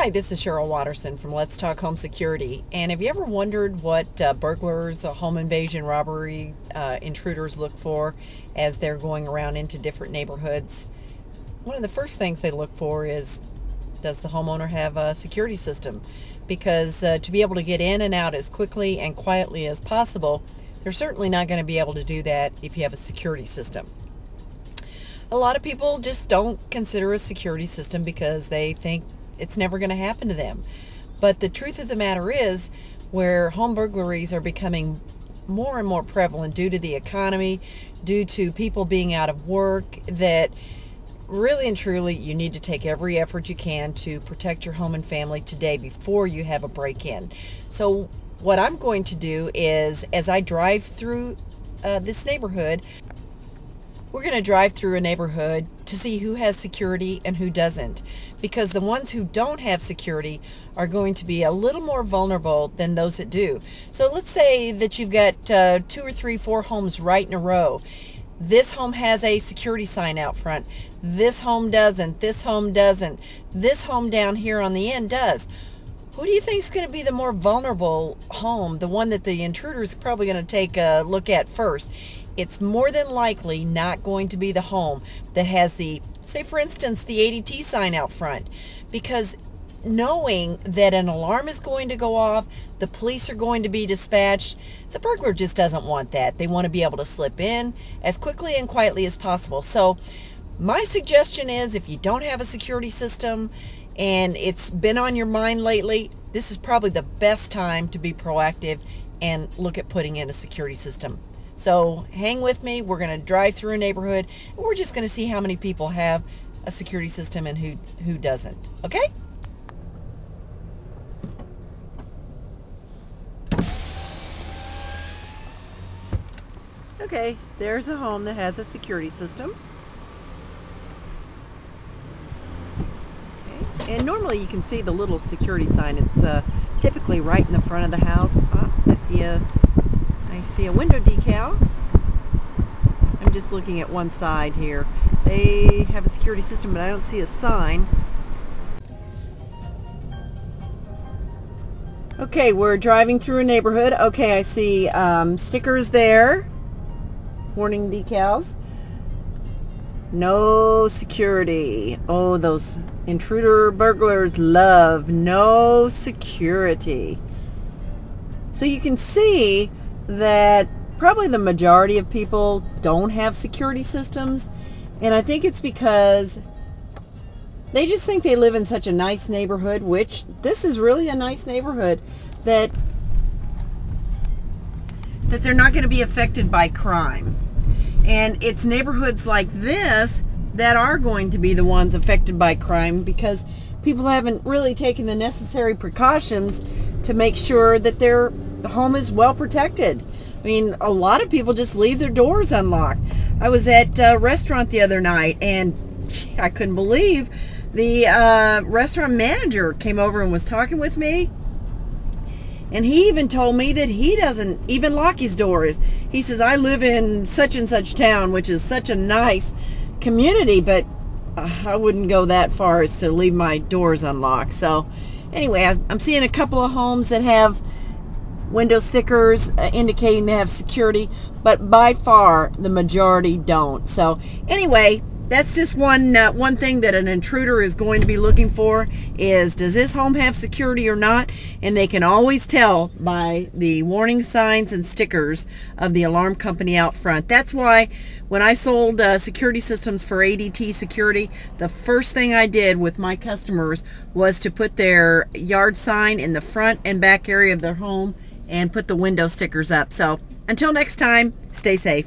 Hi, this is Cheryl Watterson from Let's Talk Home Security. And have you ever wondered what uh, burglars, uh, home invasion, robbery uh, intruders look for as they're going around into different neighborhoods? One of the first things they look for is does the homeowner have a security system? Because uh, to be able to get in and out as quickly and quietly as possible, they're certainly not going to be able to do that if you have a security system. A lot of people just don't consider a security system because they think it's never going to happen to them. But the truth of the matter is, where home burglaries are becoming more and more prevalent due to the economy, due to people being out of work, that really and truly you need to take every effort you can to protect your home and family today before you have a break-in. So what I'm going to do is, as I drive through uh, this neighborhood, we're going to drive through a neighborhood to see who has security and who doesn't. Because the ones who don't have security are going to be a little more vulnerable than those that do. So let's say that you've got uh, two or three, four homes right in a row. This home has a security sign out front. This home doesn't. This home doesn't. This home down here on the end does. Who do you think is going to be the more vulnerable home? The one that the intruder is probably going to take a look at first it's more than likely not going to be the home that has the, say for instance, the ADT sign out front. Because knowing that an alarm is going to go off, the police are going to be dispatched, the burglar just doesn't want that. They want to be able to slip in as quickly and quietly as possible. So my suggestion is if you don't have a security system and it's been on your mind lately, this is probably the best time to be proactive and look at putting in a security system. So hang with me. We're going to drive through a neighborhood. And we're just going to see how many people have a security system and who, who doesn't. Okay? Okay, there's a home that has a security system. Okay. And normally you can see the little security sign. It's uh, typically right in the front of the house. Oh, I see a I see a window decal. I'm just looking at one side here. They have a security system, but I don't see a sign. Okay, we're driving through a neighborhood. Okay, I see um, stickers there. Warning decals. No security. Oh, those intruder burglars love no security. So you can see that probably the majority of people don't have security systems. And I think it's because they just think they live in such a nice neighborhood, which this is really a nice neighborhood, that that they're not going to be affected by crime. And it's neighborhoods like this that are going to be the ones affected by crime because people haven't really taken the necessary precautions to make sure that their home is well protected. I mean, a lot of people just leave their doors unlocked. I was at a restaurant the other night and gee, I couldn't believe the uh, restaurant manager came over and was talking with me. And he even told me that he doesn't even lock his doors. He says, I live in such and such town, which is such a nice community, but uh, I wouldn't go that far as to leave my doors unlocked. So anyway, I'm seeing a couple of homes that have window stickers uh, indicating they have security, but by far the majority don't. So anyway, that's just one uh, one thing that an intruder is going to be looking for is does this home have security or not? And they can always tell by the warning signs and stickers of the alarm company out front. That's why when I sold uh, security systems for ADT security the first thing I did with my customers was to put their yard sign in the front and back area of their home and put the window stickers up. So until next time stay safe